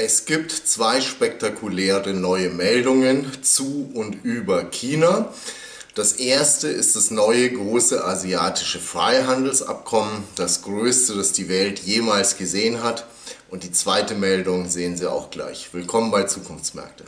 Es gibt zwei spektakuläre neue Meldungen zu und über China. Das erste ist das neue große asiatische Freihandelsabkommen, das größte, das die Welt jemals gesehen hat. Und die zweite Meldung sehen Sie auch gleich. Willkommen bei Zukunftsmärkte.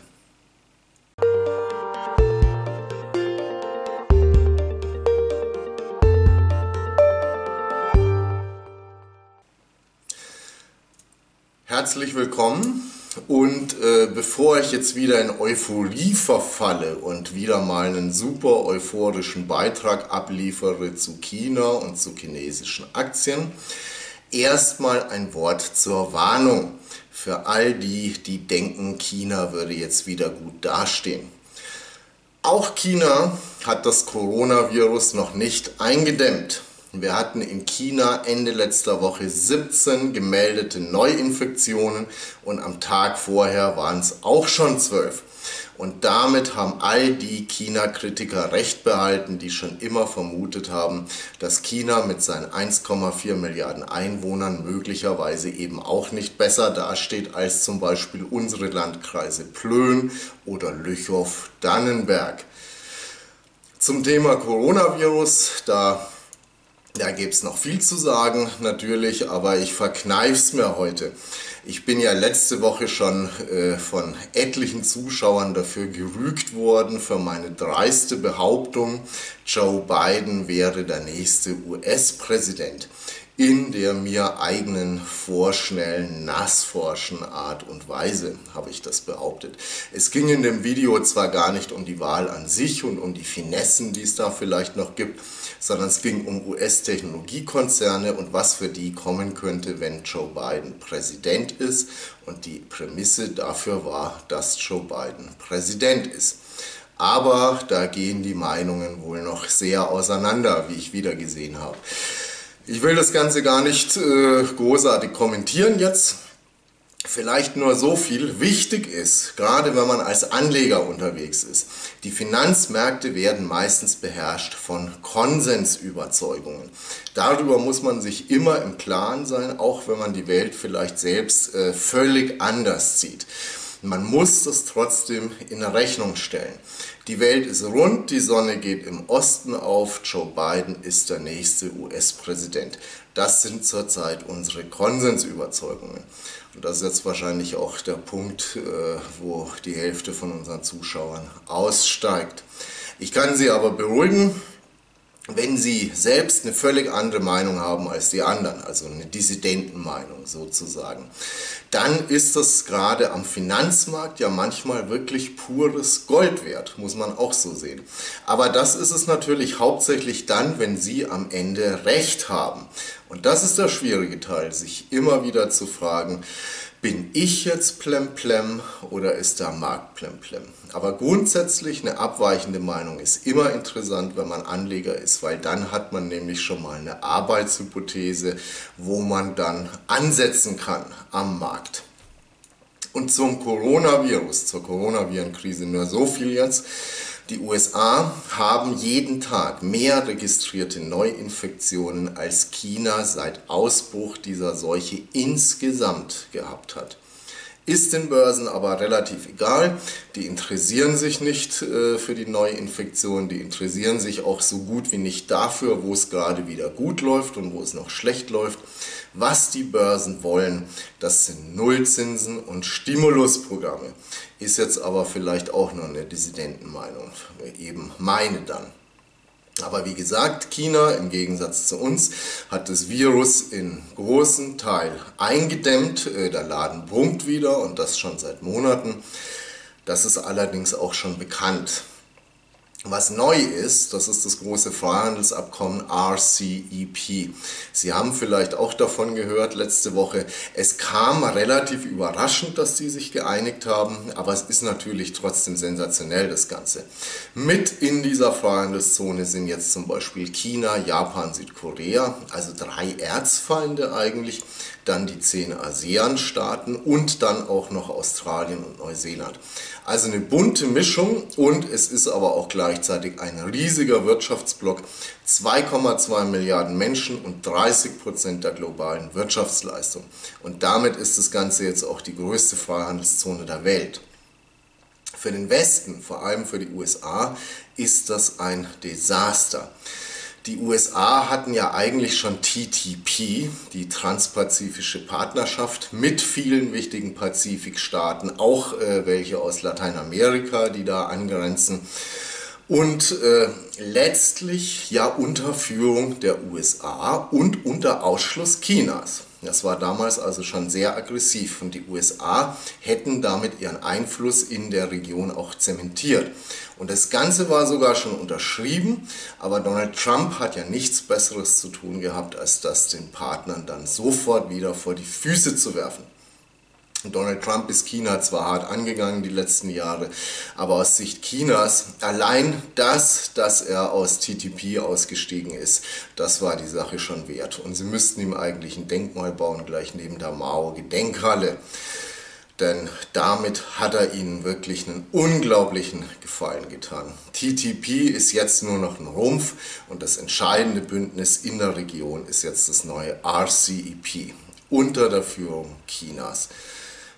Herzlich willkommen und äh, bevor ich jetzt wieder in Euphorie verfalle und wieder mal einen super euphorischen Beitrag abliefere zu China und zu chinesischen Aktien, erstmal ein Wort zur Warnung für all die, die denken, China würde jetzt wieder gut dastehen. Auch China hat das Coronavirus noch nicht eingedämmt. Wir hatten in China Ende letzter Woche 17 gemeldete Neuinfektionen und am Tag vorher waren es auch schon 12. Und damit haben all die China-Kritiker recht behalten, die schon immer vermutet haben, dass China mit seinen 1,4 Milliarden Einwohnern möglicherweise eben auch nicht besser dasteht als zum Beispiel unsere Landkreise Plön oder Lüchow-Dannenberg. Zum Thema Coronavirus, da da gibt es noch viel zu sagen natürlich, aber ich verkneife es mir heute. Ich bin ja letzte Woche schon äh, von etlichen Zuschauern dafür gerügt worden, für meine dreiste Behauptung, Joe Biden wäre der nächste US-Präsident in der mir eigenen vorschnellen, nassforschen Art und Weise habe ich das behauptet. Es ging in dem Video zwar gar nicht um die Wahl an sich und um die Finessen, die es da vielleicht noch gibt, sondern es ging um US-Technologiekonzerne und was für die kommen könnte, wenn Joe Biden Präsident ist. Und die Prämisse dafür war, dass Joe Biden Präsident ist. Aber da gehen die Meinungen wohl noch sehr auseinander, wie ich wieder gesehen habe. Ich will das Ganze gar nicht äh, großartig kommentieren jetzt. Vielleicht nur so viel. Wichtig ist, gerade wenn man als Anleger unterwegs ist, die Finanzmärkte werden meistens beherrscht von Konsensüberzeugungen. Darüber muss man sich immer im Klaren sein, auch wenn man die Welt vielleicht selbst äh, völlig anders sieht. Man muss das trotzdem in Rechnung stellen. Die Welt ist rund, die Sonne geht im Osten auf, Joe Biden ist der nächste US-Präsident. Das sind zurzeit unsere Konsensüberzeugungen. Und das ist jetzt wahrscheinlich auch der Punkt, äh, wo die Hälfte von unseren Zuschauern aussteigt. Ich kann Sie aber beruhigen, wenn Sie selbst eine völlig andere Meinung haben als die anderen, also eine Dissidentenmeinung sozusagen, dann ist das gerade am Finanzmarkt ja manchmal wirklich pures Gold wert, muss man auch so sehen. Aber das ist es natürlich hauptsächlich dann, wenn Sie am Ende Recht haben. Und das ist der schwierige Teil, sich immer wieder zu fragen, bin ich jetzt plemplem oder ist der Markt plemplem? Aber grundsätzlich eine abweichende Meinung ist immer interessant, wenn man Anleger ist, weil dann hat man nämlich schon mal eine Arbeitshypothese, wo man dann ansetzen kann am Markt. Und zum Coronavirus, zur Coronavirenkrise nur so viel jetzt. Die USA haben jeden Tag mehr registrierte Neuinfektionen als China seit Ausbruch dieser Seuche insgesamt gehabt hat. Ist den Börsen aber relativ egal. Die interessieren sich nicht äh, für die Neuinfektion, die interessieren sich auch so gut wie nicht dafür, wo es gerade wieder gut läuft und wo es noch schlecht läuft. Was die Börsen wollen, das sind Nullzinsen und Stimulusprogramme. Ist jetzt aber vielleicht auch nur eine Dissidentenmeinung, eben meine dann. Aber wie gesagt, China im Gegensatz zu uns hat das Virus in großen Teil eingedämmt. Äh, der Laden brummt wieder und das schon seit Monaten. Das ist allerdings auch schon bekannt. Was neu ist, das ist das große Freihandelsabkommen RCEP. Sie haben vielleicht auch davon gehört letzte Woche. Es kam relativ überraschend, dass die sich geeinigt haben, aber es ist natürlich trotzdem sensationell das Ganze. Mit in dieser Freihandelszone sind jetzt zum Beispiel China, Japan, Südkorea, also drei Erzfeinde eigentlich, dann die zehn ASEAN-Staaten und dann auch noch Australien und Neuseeland. Also eine bunte Mischung und es ist aber auch gleich gleichzeitig ein riesiger Wirtschaftsblock, 2,2 Milliarden Menschen und 30 Prozent der globalen Wirtschaftsleistung. Und damit ist das Ganze jetzt auch die größte Freihandelszone der Welt. Für den Westen, vor allem für die USA, ist das ein Desaster. Die USA hatten ja eigentlich schon TTP, die Transpazifische Partnerschaft, mit vielen wichtigen Pazifikstaaten, auch äh, welche aus Lateinamerika, die da angrenzen. Und äh, letztlich ja unter Führung der USA und unter Ausschluss Chinas. Das war damals also schon sehr aggressiv und die USA hätten damit ihren Einfluss in der Region auch zementiert. Und das Ganze war sogar schon unterschrieben, aber Donald Trump hat ja nichts Besseres zu tun gehabt, als das den Partnern dann sofort wieder vor die Füße zu werfen. Donald Trump ist China zwar hart angegangen die letzten Jahre, aber aus Sicht Chinas allein das, dass er aus TTP ausgestiegen ist, das war die Sache schon wert. Und sie müssten ihm eigentlich ein Denkmal bauen, gleich neben der Mao-Gedenkhalle. Denn damit hat er ihnen wirklich einen unglaublichen Gefallen getan. TTP ist jetzt nur noch ein Rumpf und das entscheidende Bündnis in der Region ist jetzt das neue RCEP unter der Führung Chinas.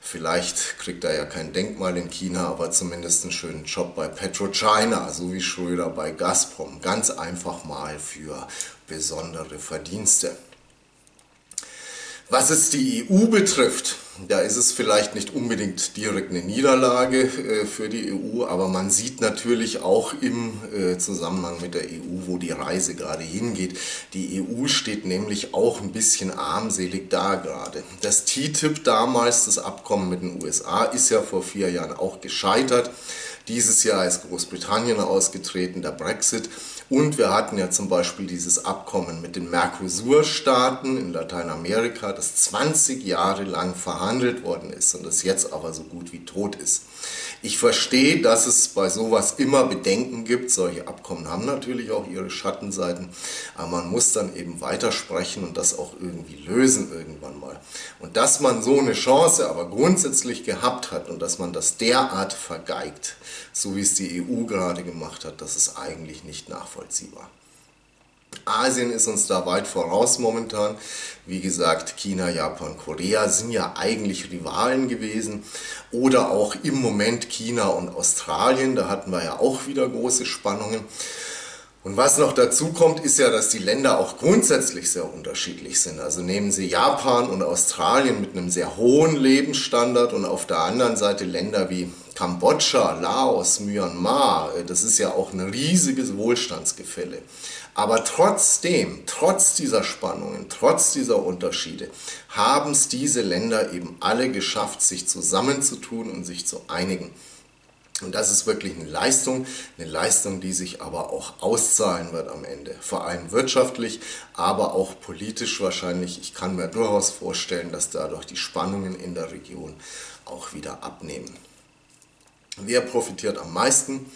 Vielleicht kriegt er ja kein Denkmal in China, aber zumindest einen schönen Job bei PetroChina, so wie Schröder bei Gazprom. Ganz einfach mal für besondere Verdienste. Was es die EU betrifft, da ist es vielleicht nicht unbedingt direkt eine Niederlage äh, für die EU, aber man sieht natürlich auch im äh, Zusammenhang mit der EU, wo die Reise gerade hingeht. Die EU steht nämlich auch ein bisschen armselig da gerade. Das TTIP damals, das Abkommen mit den USA, ist ja vor vier Jahren auch gescheitert. Dieses Jahr ist Großbritannien ausgetreten, der Brexit. Und wir hatten ja zum Beispiel dieses Abkommen mit den Mercosur-Staaten in Lateinamerika, das 20 Jahre lang verhandelt worden ist und das jetzt aber so gut wie tot ist. Ich verstehe, dass es bei sowas immer Bedenken gibt. Solche Abkommen haben natürlich auch ihre Schattenseiten, aber man muss dann eben weitersprechen und das auch irgendwie lösen irgendwann mal. Und dass man so eine Chance aber grundsätzlich gehabt hat und dass man das derart vergeigt, so wie es die EU gerade gemacht hat, das ist eigentlich nicht nachvollziehbar. Asien ist uns da weit voraus momentan. Wie gesagt, China, Japan, Korea sind ja eigentlich Rivalen gewesen. Oder auch im Moment China und Australien, da hatten wir ja auch wieder große Spannungen. Und was noch dazu kommt, ist ja, dass die Länder auch grundsätzlich sehr unterschiedlich sind. Also nehmen Sie Japan und Australien mit einem sehr hohen Lebensstandard und auf der anderen Seite Länder wie Kambodscha, Laos, Myanmar. Das ist ja auch ein riesiges Wohlstandsgefälle. Aber trotzdem, trotz dieser Spannungen, trotz dieser Unterschiede, haben es diese Länder eben alle geschafft, sich zusammenzutun und sich zu einigen. Und das ist wirklich eine Leistung, eine Leistung, die sich aber auch auszahlen wird am Ende. Vor allem wirtschaftlich, aber auch politisch wahrscheinlich. Ich kann mir durchaus vorstellen, dass dadurch die Spannungen in der Region auch wieder abnehmen. Wer profitiert am meisten?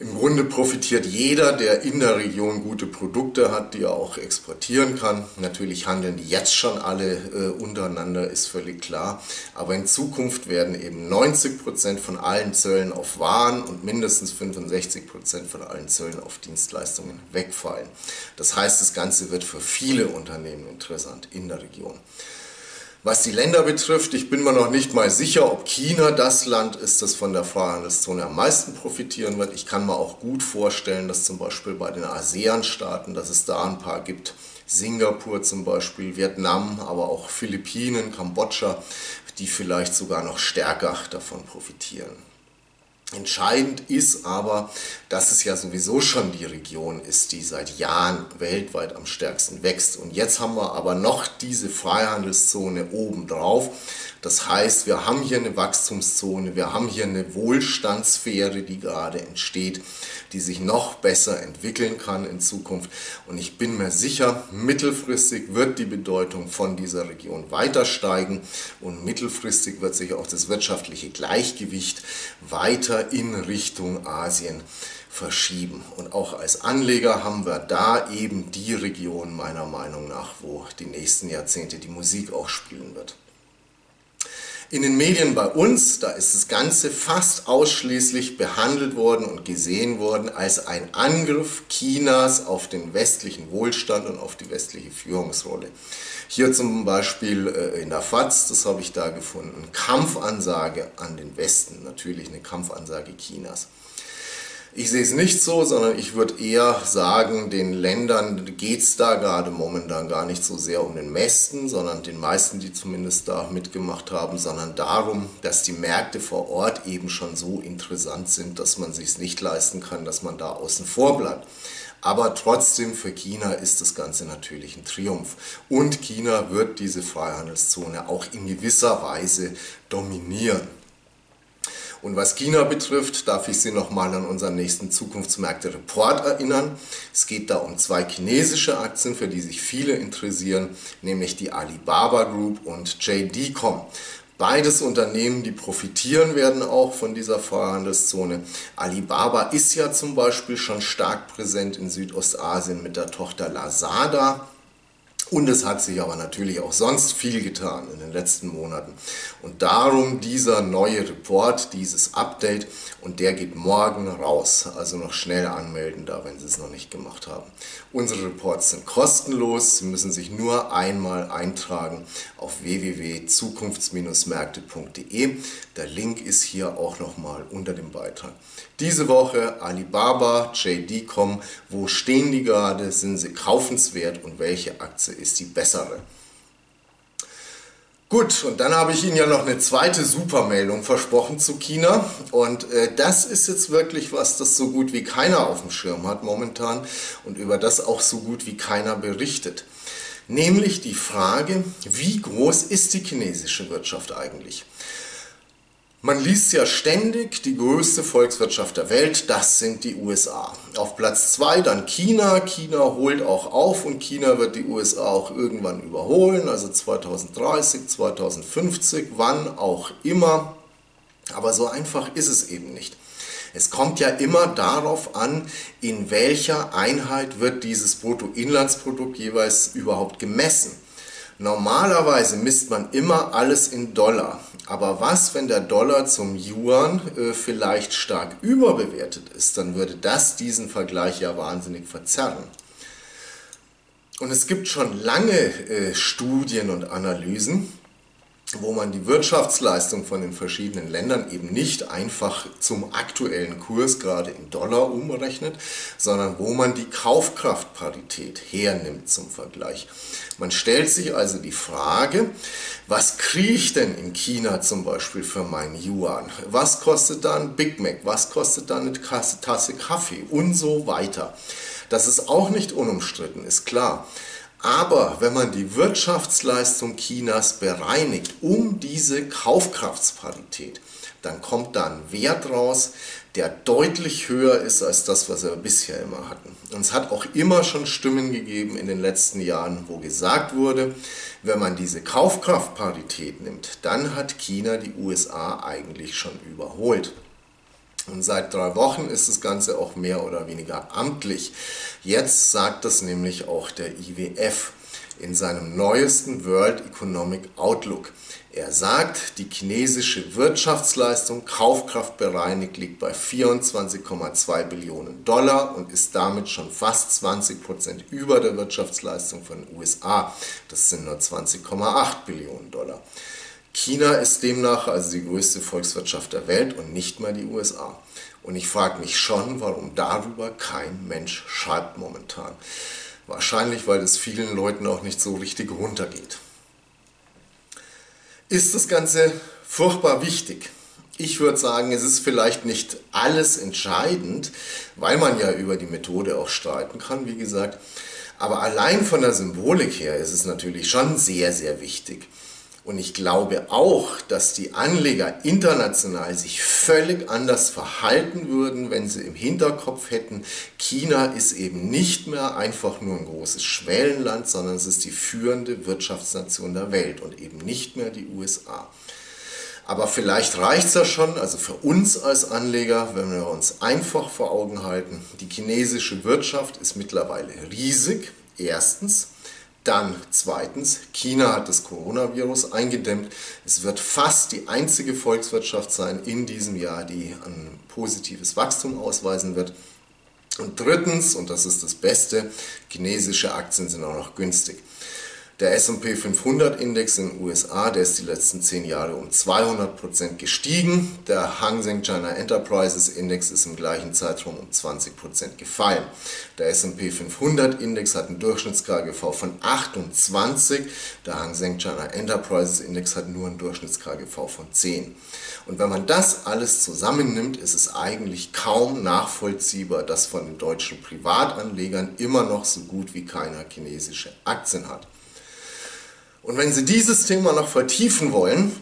Im Grunde profitiert jeder, der in der Region gute Produkte hat, die er auch exportieren kann. Natürlich handeln die jetzt schon alle äh, untereinander, ist völlig klar. Aber in Zukunft werden eben 90 Prozent von allen Zöllen auf Waren und mindestens 65 Prozent von allen Zöllen auf Dienstleistungen wegfallen. Das heißt, das Ganze wird für viele Unternehmen interessant in der Region. Was die Länder betrifft, ich bin mir noch nicht mal sicher, ob China das Land ist, das von der Freihandelszone am meisten profitieren wird. Ich kann mir auch gut vorstellen, dass zum Beispiel bei den ASEAN-Staaten, dass es da ein paar gibt, Singapur zum Beispiel, Vietnam, aber auch Philippinen, Kambodscha, die vielleicht sogar noch stärker davon profitieren. Entscheidend ist aber, dass es ja sowieso schon die Region ist, die seit Jahren weltweit am stärksten wächst. Und jetzt haben wir aber noch diese Freihandelszone obendrauf. Das heißt, wir haben hier eine Wachstumszone, wir haben hier eine Wohlstandssphäre, die gerade entsteht, die sich noch besser entwickeln kann in Zukunft. Und ich bin mir sicher, mittelfristig wird die Bedeutung von dieser Region weiter steigen und mittelfristig wird sich auch das wirtschaftliche Gleichgewicht weiter in Richtung Asien verschieben. Und auch als Anleger haben wir da eben die Region meiner Meinung nach, wo die nächsten Jahrzehnte die Musik auch spielen wird. In den Medien bei uns, da ist das Ganze fast ausschließlich behandelt worden und gesehen worden als ein Angriff Chinas auf den westlichen Wohlstand und auf die westliche Führungsrolle. Hier zum Beispiel äh, in der FAZ, das habe ich da gefunden, Kampfansage an den Westen, natürlich eine Kampfansage Chinas. Ich sehe es nicht so, sondern ich würde eher sagen, den Ländern geht es da gerade momentan gar nicht so sehr um den Westen, sondern den meisten, die zumindest da mitgemacht haben, sondern darum, dass die Märkte vor Ort eben schon so interessant sind, dass man sich nicht leisten kann, dass man da außen vor bleibt. Aber trotzdem für China ist das Ganze natürlich ein Triumph. Und China wird diese Freihandelszone auch in gewisser Weise dominieren. Und was China betrifft, darf ich Sie nochmal an unseren nächsten Zukunftsmärkte-Report erinnern. Es geht da um zwei chinesische Aktien, für die sich viele interessieren, nämlich die Alibaba Group und JD.com. Beides Unternehmen, die profitieren werden auch von dieser Freihandelszone. Alibaba ist ja zum Beispiel schon stark präsent in Südostasien mit der Tochter Lazada. Und es hat sich aber natürlich auch sonst viel getan in den letzten Monaten. Und darum dieser neue Report, dieses Update. Und der geht morgen raus. Also noch schnell anmelden da, wenn Sie es noch nicht gemacht haben. Unsere Reports sind kostenlos. Sie müssen sich nur einmal eintragen auf www.zukunfts-märkte.de. Der Link ist hier auch nochmal unter dem Beitrag. Diese Woche Alibaba, JD.com. Wo stehen die gerade? Sind sie kaufenswert und welche Aktie ist die bessere. Gut, und dann habe ich Ihnen ja noch eine zweite Supermeldung versprochen zu China. Und äh, das ist jetzt wirklich was, das so gut wie keiner auf dem Schirm hat momentan und über das auch so gut wie keiner berichtet. Nämlich die Frage, wie groß ist die chinesische Wirtschaft eigentlich? Man liest ja ständig, die größte Volkswirtschaft der Welt, das sind die USA. Auf Platz 2 dann China. China holt auch auf und China wird die USA auch irgendwann überholen, also 2030, 2050, wann auch immer. Aber so einfach ist es eben nicht. Es kommt ja immer darauf an, in welcher Einheit wird dieses Bruttoinlandsprodukt jeweils überhaupt gemessen. Normalerweise misst man immer alles in Dollar. Aber was, wenn der Dollar zum Yuan äh, vielleicht stark überbewertet ist? Dann würde das diesen Vergleich ja wahnsinnig verzerren. Und es gibt schon lange äh, Studien und Analysen, wo man die Wirtschaftsleistung von den verschiedenen Ländern eben nicht einfach zum aktuellen Kurs gerade in Dollar umrechnet, sondern wo man die Kaufkraftparität hernimmt zum Vergleich. Man stellt sich also die Frage, was kriege ich denn in China zum Beispiel für meinen Yuan? Was kostet da ein Big Mac? Was kostet da eine Tasse Kaffee? Und so weiter. Das ist auch nicht unumstritten, ist klar. Aber wenn man die Wirtschaftsleistung Chinas bereinigt um diese Kaufkraftsparität, dann kommt da ein Wert raus, der deutlich höher ist als das, was wir bisher immer hatten. Und es hat auch immer schon Stimmen gegeben in den letzten Jahren, wo gesagt wurde, wenn man diese Kaufkraftparität nimmt, dann hat China die USA eigentlich schon überholt. Und seit drei Wochen ist das Ganze auch mehr oder weniger amtlich. Jetzt sagt das nämlich auch der IWF in seinem neuesten World Economic Outlook. Er sagt, die chinesische Wirtschaftsleistung kaufkraftbereinigt liegt bei 24,2 Billionen Dollar und ist damit schon fast 20 Prozent über der Wirtschaftsleistung von den USA. Das sind nur 20,8 Billionen Dollar. China ist demnach also die größte Volkswirtschaft der Welt und nicht mal die USA. Und ich frage mich schon, warum darüber kein Mensch schreibt momentan. Wahrscheinlich, weil es vielen Leuten auch nicht so richtig runtergeht. Ist das Ganze furchtbar wichtig? Ich würde sagen, es ist vielleicht nicht alles entscheidend, weil man ja über die Methode auch streiten kann, wie gesagt. Aber allein von der Symbolik her ist es natürlich schon sehr, sehr wichtig. Und ich glaube auch, dass die Anleger international sich völlig anders verhalten würden, wenn sie im Hinterkopf hätten, China ist eben nicht mehr einfach nur ein großes Schwellenland, sondern es ist die führende Wirtschaftsnation der Welt und eben nicht mehr die USA. Aber vielleicht reicht es ja schon, also für uns als Anleger, wenn wir uns einfach vor Augen halten, die chinesische Wirtschaft ist mittlerweile riesig, erstens. Dann zweitens, China hat das Coronavirus eingedämmt. Es wird fast die einzige Volkswirtschaft sein in diesem Jahr, die ein positives Wachstum ausweisen wird. Und drittens, und das ist das Beste, chinesische Aktien sind auch noch günstig. Der S&P 500 Index in den USA, der ist die letzten 10 Jahre um 200% gestiegen. Der Hang Seng China Enterprises Index ist im gleichen Zeitraum um 20% gefallen. Der S&P 500 Index hat einen Durchschnitts-KGV von 28. Der Hang Seng China Enterprises Index hat nur einen Durchschnitts-KGV von 10. Und wenn man das alles zusammennimmt, ist es eigentlich kaum nachvollziehbar, dass von den deutschen Privatanlegern immer noch so gut wie keiner chinesische Aktien hat. Und wenn Sie dieses Thema noch vertiefen wollen,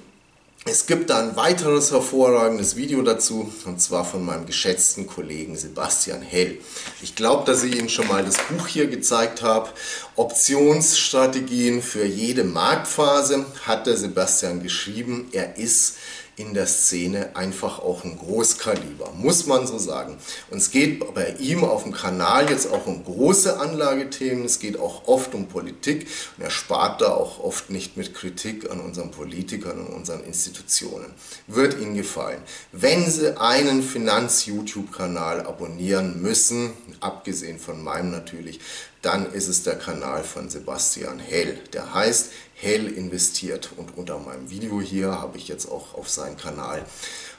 es gibt da ein weiteres hervorragendes Video dazu, und zwar von meinem geschätzten Kollegen Sebastian Hell. Ich glaube, dass ich Ihnen schon mal das Buch hier gezeigt habe. Optionsstrategien für jede Marktphase hat der Sebastian geschrieben. Er ist in der Szene einfach auch ein Großkaliber, muss man so sagen. Und es geht bei ihm auf dem Kanal jetzt auch um große Anlagethemen, es geht auch oft um Politik und er spart da auch oft nicht mit Kritik an unseren Politikern und unseren Institutionen. Wird Ihnen gefallen. Wenn Sie einen Finanz-YouTube-Kanal abonnieren müssen, abgesehen von meinem natürlich, dann ist es der Kanal von Sebastian Hell. Der heißt Hell investiert und unter meinem Video hier habe ich jetzt auch auf seinen Kanal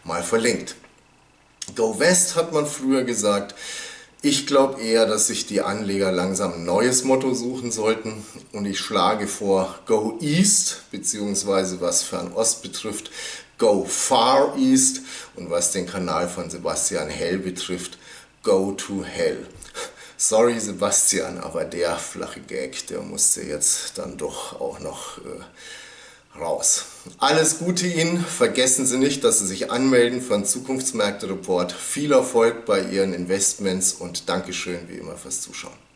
mal verlinkt. Go West hat man früher gesagt. Ich glaube eher, dass sich die Anleger langsam ein neues Motto suchen sollten und ich schlage vor Go East, beziehungsweise was Fernost betrifft, Go Far East und was den Kanal von Sebastian Hell betrifft, Go to Hell. Sorry Sebastian, aber der flache Gag, der musste jetzt dann doch auch noch äh, raus. Alles Gute Ihnen, vergessen Sie nicht, dass Sie sich anmelden den Zukunftsmärkte Report. Viel Erfolg bei Ihren Investments und Dankeschön wie immer fürs Zuschauen.